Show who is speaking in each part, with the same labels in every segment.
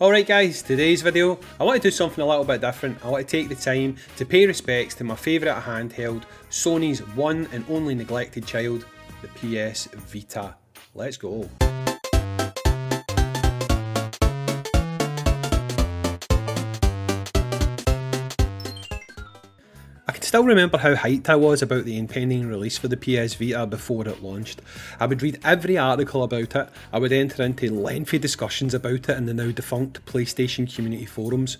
Speaker 1: Alright guys, today's video, I want to do something a little bit different. I want to take the time to pay respects to my favourite handheld, Sony's one and only neglected child, the PS Vita. Let's go. Still remember how hyped I was about the impending release for the PS Vita uh, before it launched. I would read every article about it, I would enter into lengthy discussions about it in the now defunct PlayStation community forums.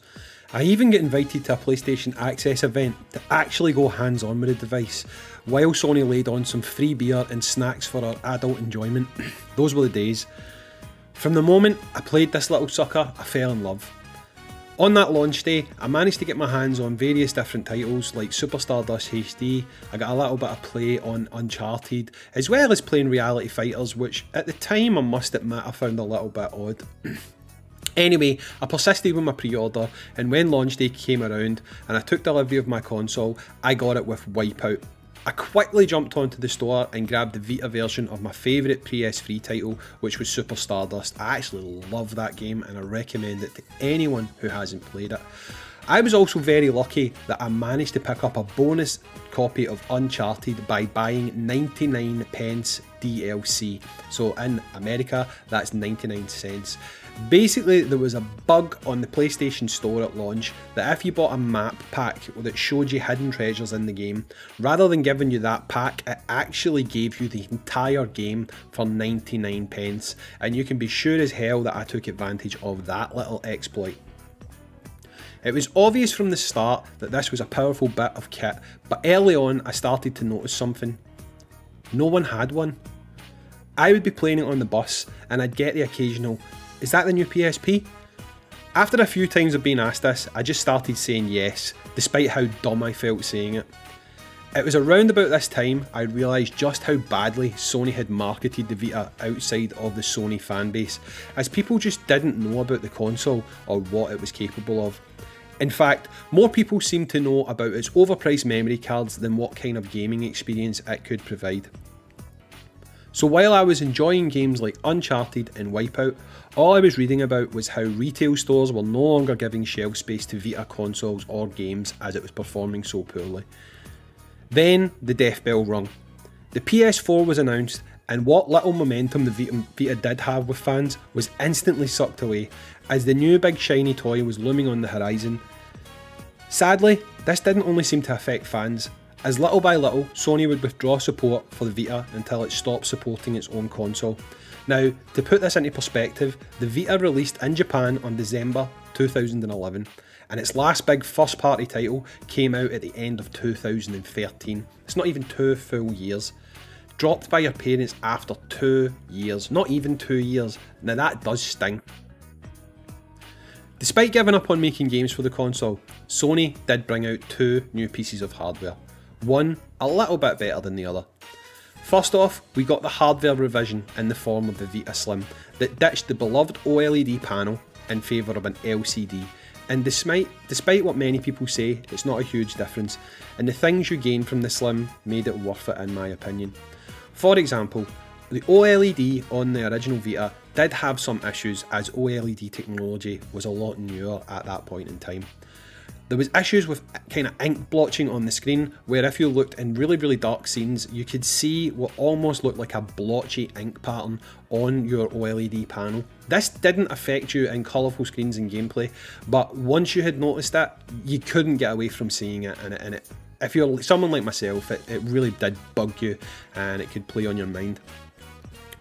Speaker 1: I even get invited to a PlayStation Access event to actually go hands on with the device, while Sony laid on some free beer and snacks for our adult enjoyment. Those were the days. From the moment I played this little sucker, I fell in love. On that launch day, I managed to get my hands on various different titles like Super Stardust HD, I got a little bit of play on Uncharted, as well as playing Reality Fighters, which at the time I must admit I found a little bit odd. Anyway, I persisted with my pre-order and when launch day came around and I took delivery of my console, I got it with Wipeout. I quickly jumped onto the store and grabbed the Vita version of my favourite PS3 title, which was Super Stardust. I actually love that game and I recommend it to anyone who hasn't played it. I was also very lucky that I managed to pick up a bonus copy of Uncharted by buying 99 pence DLC. So in America, that's 99 cents. Basically, there was a bug on the PlayStation Store at launch that if you bought a map pack that showed you hidden treasures in the game, rather than giving you that pack, it actually gave you the entire game for 99 pence. And you can be sure as hell that I took advantage of that little exploit. It was obvious from the start that this was a powerful bit of kit, but early on I started to notice something. No one had one. I would be playing it on the bus and I'd get the occasional is that the new PSP? After a few times of being asked this, I just started saying yes, despite how dumb I felt saying it. It was around about this time I realised just how badly Sony had marketed the Vita outside of the Sony fanbase, as people just didn't know about the console or what it was capable of. In fact, more people seemed to know about its overpriced memory cards than what kind of gaming experience it could provide. So while I was enjoying games like Uncharted and Wipeout, all I was reading about was how retail stores were no longer giving shelf space to Vita consoles or games as it was performing so poorly. Then the death bell rung. The PS4 was announced and what little momentum the Vita, Vita did have with fans was instantly sucked away as the new big shiny toy was looming on the horizon. Sadly, this didn't only seem to affect fans, as little by little, Sony would withdraw support for the Vita until it stopped supporting its own console. Now, to put this into perspective, the Vita released in Japan on December 2011, and its last big first party title came out at the end of 2013. It's not even two full years. Dropped by your parents after two years, not even two years. Now that does sting. Despite giving up on making games for the console, Sony did bring out two new pieces of hardware one a little bit better than the other. First off, we got the hardware revision in the form of the Vita Slim that ditched the beloved OLED panel in favour of an LCD. And despite, despite what many people say, it's not a huge difference, and the things you gain from the Slim made it worth it in my opinion. For example, the OLED on the original Vita did have some issues as OLED technology was a lot newer at that point in time. There was issues with kind of ink blotching on the screen where if you looked in really really dark scenes you could see what almost looked like a blotchy ink pattern on your OLED panel. This didn't affect you in colourful screens and gameplay but once you had noticed that you couldn't get away from seeing it and it, and it if you're someone like myself it, it really did bug you and it could play on your mind.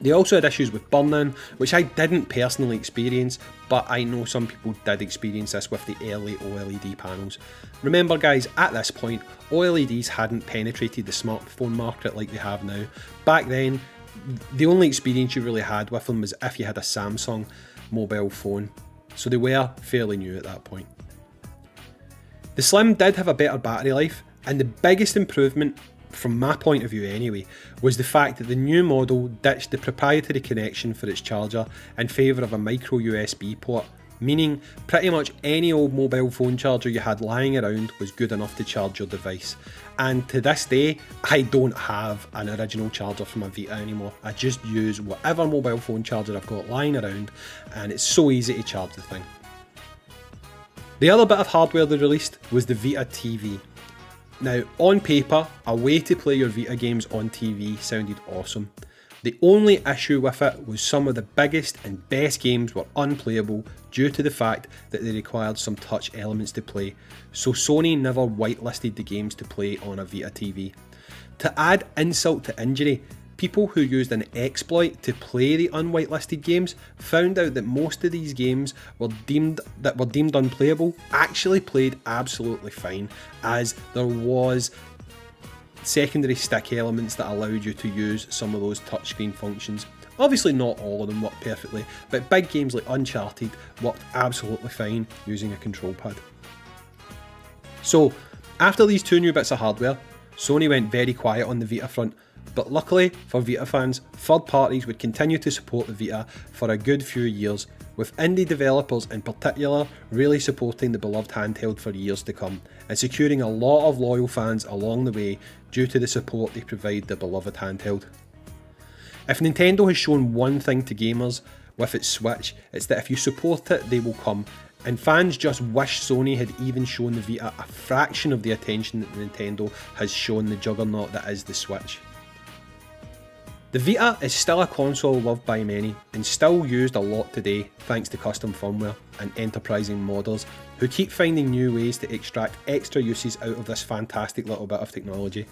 Speaker 1: They also had issues with burn-in, which I didn't personally experience, but I know some people did experience this with the early OLED panels. Remember guys, at this point, OLEDs hadn't penetrated the smartphone market like they have now. Back then, the only experience you really had with them was if you had a Samsung mobile phone, so they were fairly new at that point. The Slim did have a better battery life, and the biggest improvement from my point of view anyway, was the fact that the new model ditched the proprietary connection for its charger in favour of a micro USB port, meaning pretty much any old mobile phone charger you had lying around was good enough to charge your device. And to this day, I don't have an original charger for my Vita anymore. I just use whatever mobile phone charger I've got lying around, and it's so easy to charge the thing. The other bit of hardware they released was the Vita TV. Now, on paper, a way to play your Vita games on TV sounded awesome. The only issue with it was some of the biggest and best games were unplayable due to the fact that they required some touch elements to play, so Sony never whitelisted the games to play on a Vita TV. To add insult to injury, people who used an exploit to play the unwhitelisted games found out that most of these games were deemed that were deemed unplayable actually played absolutely fine as there was secondary stick elements that allowed you to use some of those touchscreen functions. Obviously not all of them worked perfectly, but big games like Uncharted worked absolutely fine using a control pad. So, after these two new bits of hardware, Sony went very quiet on the Vita front, but luckily for Vita fans, third parties would continue to support the Vita for a good few years, with indie developers in particular really supporting the beloved handheld for years to come, and securing a lot of loyal fans along the way due to the support they provide the beloved handheld. If Nintendo has shown one thing to gamers with its Switch, it's that if you support it, they will come, and fans just wish Sony had even shown the Vita a fraction of the attention that Nintendo has shown the juggernaut that is the Switch. The Vita is still a console loved by many and still used a lot today thanks to custom firmware and enterprising modders who keep finding new ways to extract extra uses out of this fantastic little bit of technology.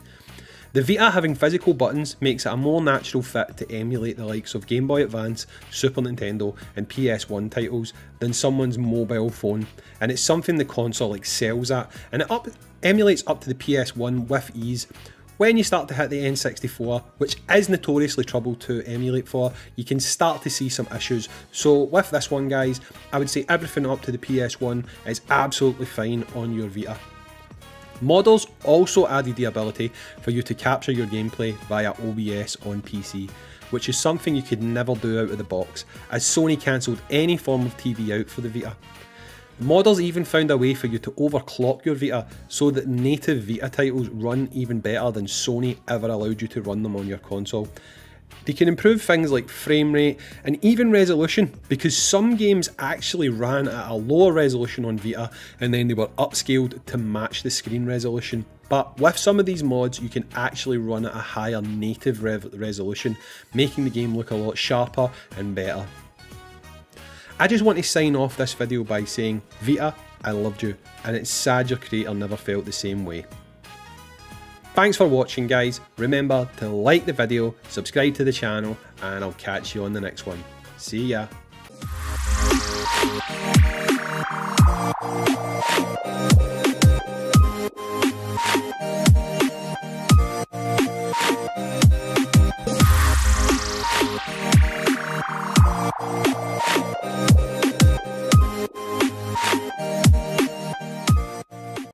Speaker 1: The Vita having physical buttons makes it a more natural fit to emulate the likes of Game Boy Advance, Super Nintendo and PS1 titles than someone's mobile phone and it's something the console excels at and it up emulates up to the PS1 with ease when you start to hit the N64, which is notoriously trouble to emulate for, you can start to see some issues. So with this one guys, I would say everything up to the PS1 is absolutely fine on your Vita. Models also added the ability for you to capture your gameplay via OBS on PC, which is something you could never do out of the box, as Sony cancelled any form of TV out for the Vita. Modders even found a way for you to overclock your Vita so that native Vita titles run even better than Sony ever allowed you to run them on your console. They can improve things like frame rate and even resolution because some games actually ran at a lower resolution on Vita and then they were upscaled to match the screen resolution. But with some of these mods, you can actually run at a higher native resolution, making the game look a lot sharper and better. I just want to sign off this video by saying, Vita, I loved you, and it's sad your creator never felt the same way. Thanks for watching guys, remember to like the video, subscribe to the channel, and I'll catch you on the next one. See ya!